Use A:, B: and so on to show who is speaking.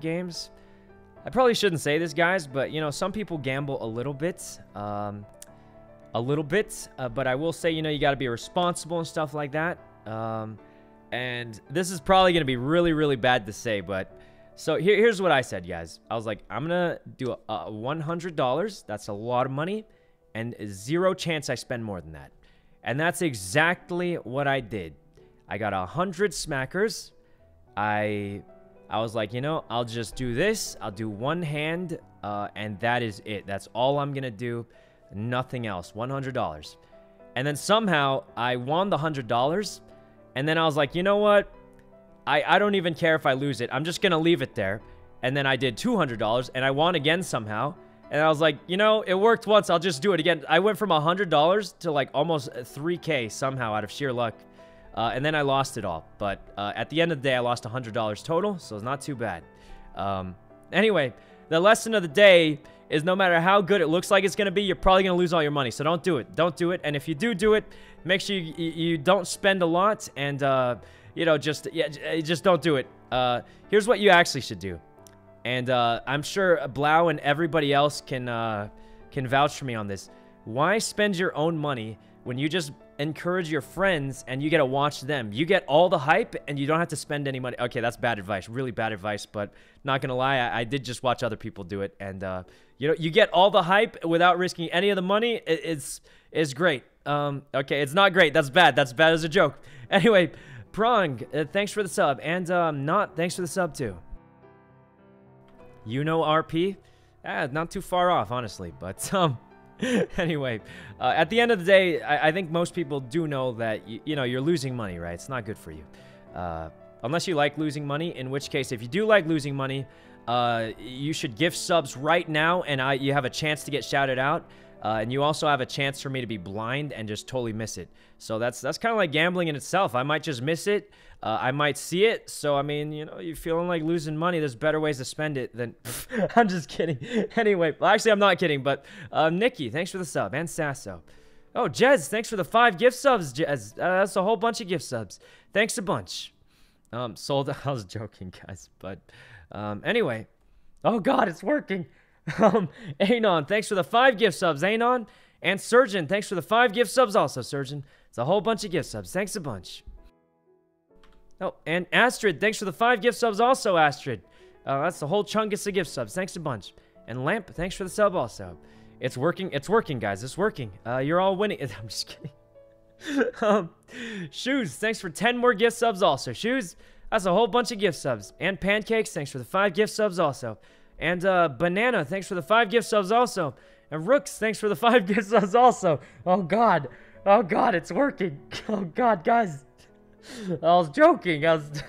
A: games. I probably shouldn't say this, guys, but you know, some people gamble a little bit, um, a little bit. Uh, but I will say, you know, you got to be responsible and stuff like that. Um, and this is probably gonna be really, really bad to say, but so here, here's what I said, guys. I was like, I'm gonna do a, a $100. That's a lot of money, and zero chance I spend more than that. And that's exactly what I did. I got a hundred smackers. I I was like, you know, I'll just do this. I'll do one hand, uh, and that is it. That's all I'm gonna do. Nothing else. $100. And then somehow I won the $100. And then I was like, you know what? I, I don't even care if I lose it. I'm just gonna leave it there. And then I did $200 and I won again somehow. And I was like, you know, it worked once. I'll just do it again. I went from $100 to like almost 3K somehow out of sheer luck. Uh, and then I lost it all. But uh, at the end of the day, I lost $100 total, so it's not too bad. Um, anyway, the lesson of the day is no matter how good it looks like it's going to be, you're probably going to lose all your money. So don't do it. Don't do it. And if you do do it, make sure you, you don't spend a lot and, uh, you know, just, yeah, just don't do it. Uh, here's what you actually should do. And uh, I'm sure Blau and everybody else can, uh, can vouch for me on this. Why spend your own money when you just encourage your friends and you get to watch them. You get all the hype and you don't have to spend any money. Okay, that's bad advice, really bad advice, but not gonna lie, I, I did just watch other people do it, and uh, you know, you get all the hype without risking any of the money. It, it's it's great. Um, okay, it's not great. That's bad. That's bad as a joke. Anyway, Prong, uh, thanks for the sub, and um, not thanks for the sub too. You know RP, ah, not too far off, honestly, but um. anyway, uh, at the end of the day, I, I, think most people do know that you, know you're losing money, right? It's not good for you, uh, unless you like losing money. In which case, if you do like losing money, uh, you should gift subs right now, and I, you have a chance to get shouted out. Uh, and you also have a chance for me to be blind and just totally miss it. So that's that's kind of like gambling in itself. I might just miss it. Uh, I might see it. So I mean, you know, you're feeling like losing money. There's better ways to spend it than. I'm just kidding. anyway, well, actually, I'm not kidding. But uh, Nikki, thanks for the sub, and Sasso. Oh, Jez, thanks for the five gift subs. Jez, uh, that's a whole bunch of gift subs. Thanks a bunch. Um, sold. I was joking, guys. But um, anyway, oh God, it's working. Um, Anon, thanks for the five gift subs, Anon. And Surgeon, thanks for the five gift subs also, Surgeon. It's a whole bunch of gift subs. Thanks a bunch. Oh, and Astrid, thanks for the five gift subs also, Astrid. Uh, that's the whole chungus of gift subs. Thanks a bunch. And Lamp, thanks for the sub also. It's working. It's working, guys. It's working. Uh, you're all winning. I'm just kidding. um, Shoes, thanks for 10 more gift subs also. Shoes, that's a whole bunch of gift subs. And Pancakes, thanks for the five gift subs also. And uh, Banana, thanks for the five gift subs also. And Rooks, thanks for the five gift subs also. Oh, God. Oh, God, it's working. Oh, God, guys. I was joking. I was...